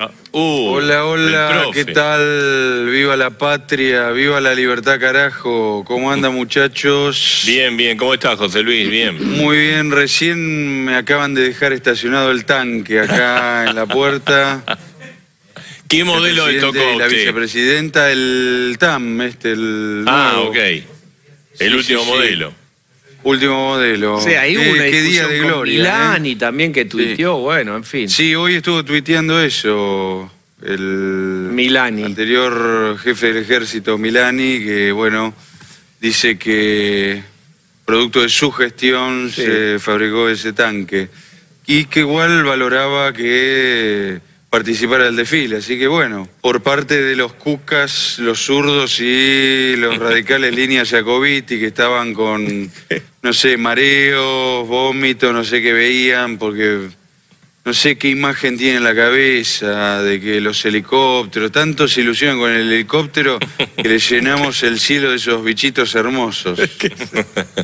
Ah, uh, Hola, hola. ¿qué tal? Viva la patria, viva la libertad, carajo. ¿Cómo andan, muchachos? Bien, bien. ¿Cómo estás, José Luis? Bien. Muy bien, recién me acaban de dejar estacionado el tanque acá en la puerta. ¿Qué El modelo le tocó a La usted? vicepresidenta, el TAM, este, el Ah, ok. El Sí, último sí, sí. Último modelo. O sea, qué, una qué día de con gloria. ¿eh? y también que tuiteó, bueno, en fin. Sí, hoy estuvo tuiteando eso el Milani. anterior jefe del ejército Milani, que bueno, dice que producto de su gestión Sí. se fabricó ese tanque y que igual valoraba que participara del desfile, así que bueno, por parte de los cucas, los zurdos y los radicales líneas Jacobiti que estaban con, no sé, mareos, vómitos, no sé qué veían, porque no sé qué imagen tiene en la cabeza de que los helicópteros, tanto se ilusionan con el helicóptero que le llenamos el cielo de esos bichitos hermosos.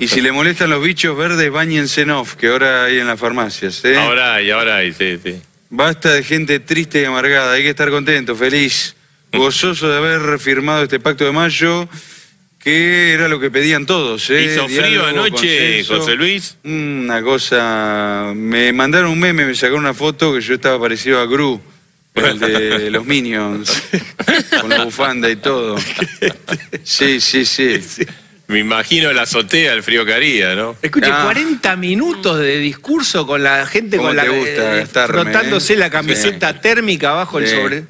Y si le molestan los bichos verdes, bañense en off, que ahora hay en las farmacias. ¿eh? Ahora hay, ahora hay, sí, sí. Basta de gente triste y amargada, hay que estar contento, feliz, gozoso de haber firmado este pacto de mayo, que era lo que pedían todos. ¿eh? ¿Hizo frío Diálogo, anoche, consenso. José Luis? Una cosa. Me mandaron un meme, me sacaron una foto que yo estaba parecido a Gru, el de los Minions, con la bufanda y todo. Sí, sí, sí. Me imagino la azotea, el frío que haría, ¿no? Escuche, Ah. 40 minutos de discurso con la gente ¿Cómo con la gusta eh, frotándose eh? la camiseta térmica abajo el Sí. sobre.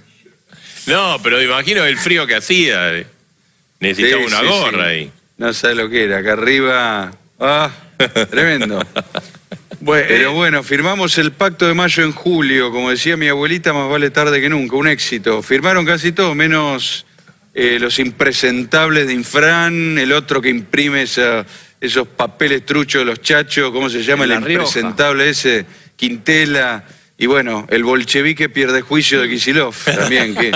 No, pero me imagino el frío que hacía. Necesitaba Sí, una sí, gorra sí. ahí. No sabe lo que era, acá arriba. ¡Ah! Tremendo. Bueno, Pero bueno, firmamos el pacto de mayo en julio, como decía mi abuelita, más vale tarde que nunca, un éxito. Firmaron casi todo, menos eh, los impresentables de Infran, el otro que imprime esa- esos papeles truchos de los chachos, ¿cómo se llama? El impresentable ese, Quintela. Y bueno, el bolchevique pierde juicio de Kisilov también. que,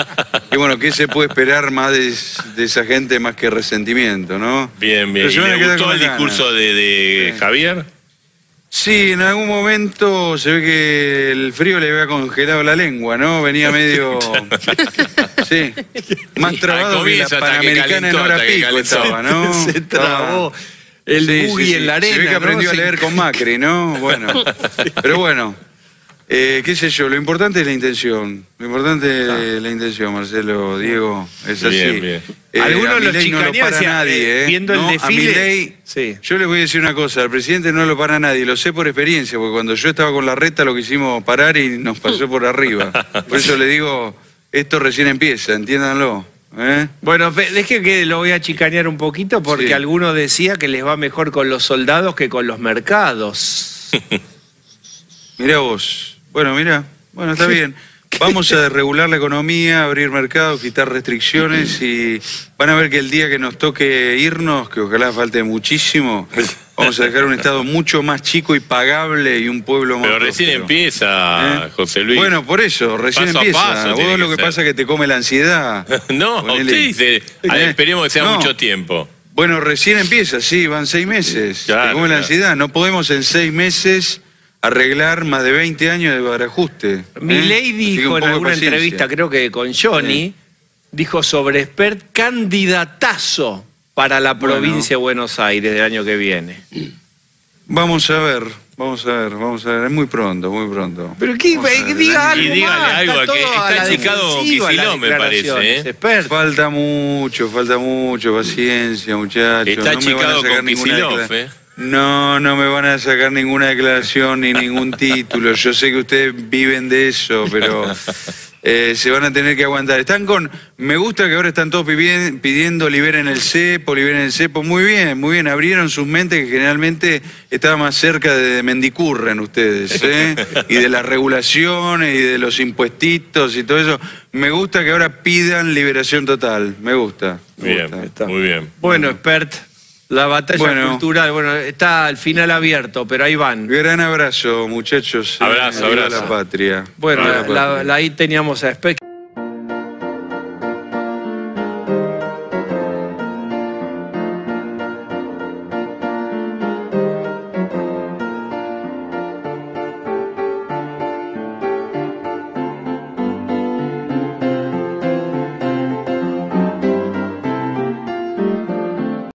que bueno, ¿qué se puede esperar más de, de esa gente más que resentimiento, no? Bien, bien. Pero ¿Y le gustó el discurso de, de. Javier? Sí, en algún momento se ve que el frío le había congelado la lengua, ¿no? Venía medio... Sí, más trabado que la Panamericana en hora pico estaba, ¿no? Se trabó el Sí, buggy sí. en la Se arena. ve que ¿no? aprendió a Se- leer con Macri, ¿no? Bueno, pero bueno, eh, qué sé yo, lo importante es la intención. Lo importante es la intención, Marcelo, Diego, es así. Bien, bien. Eh, Algunos a lo Milei no lo para decía, nadie, eh, ¿eh? viendo el No, a desfile- Milei- Sí. yo les voy a decir una cosa, al presidente no lo para nadie, lo sé por experiencia, porque cuando yo estaba con la reta lo quisimos parar y nos pasó por arriba. Por eso le digo, esto recién empieza, entiéndanlo. ¿eh? Bueno, que, que lo voy a chicanear un poquito porque Sí. alguno decía que les va mejor con los soldados que con los mercados. Mirá vos. Bueno, mira, bueno, está bien. Vamos a regular la economía, abrir mercados, quitar restricciones y van a ver que el día que nos toque irnos, que ojalá falte muchísimo, vamos a dejar un Estado mucho más chico y pagable y un pueblo más Pero recién próspero. empieza, ¿Eh? José Luis. Bueno, por eso, recién Paso a empieza. paso tiene Vos lo que pasa es que te come la ansiedad. no, usted dice, a ver, ¿Eh? esperemos que sea No. mucho tiempo. Bueno, recién empieza, sí, van seis meses. Claro, te come la ansiedad. No podemos en seis meses arreglar más de 20 años de barajuste. ¿eh? Así que dijo en alguna entrevista, creo que con Johnny, dijo sobre Spert candidatazo para la Bueno. provincia de Buenos Aires del año que viene. Vamos a ver, vamos a ver, vamos a ver. Es muy pronto, muy pronto. Pero que, a que diga el Y algo dígale más, algo, está que a está la defensiva las Kicillof, me parece, ¿eh? Falta mucho, falta mucho, paciencia, muchachos. Está no me van a achicado sacar con Kicillof, ¿eh? No, no me van a sacar ninguna declaración ni ningún título. Yo sé que ustedes viven de eso, pero eh, se van a tener que aguantar. Están con. Me gusta que ahora están todos pidien- pidiendo liberen el cepo, liberen el cepo. Muy bien, muy bien. Abrieron sus mentes que generalmente estaba más cerca de Mendicurren ustedes, ¿eh? Y de las regulaciones y de los impuestitos y todo eso. Me gusta que ahora pidan liberación total. Me gusta. me Bien, gusta. muy bien. Bueno, Spert, la batalla Bueno. cultural, bueno, está al final abierto, pero ahí van. Gran abrazo, muchachos. Abrazo, abrazo. la patria. Bueno, la- ahí teníamos a Spert.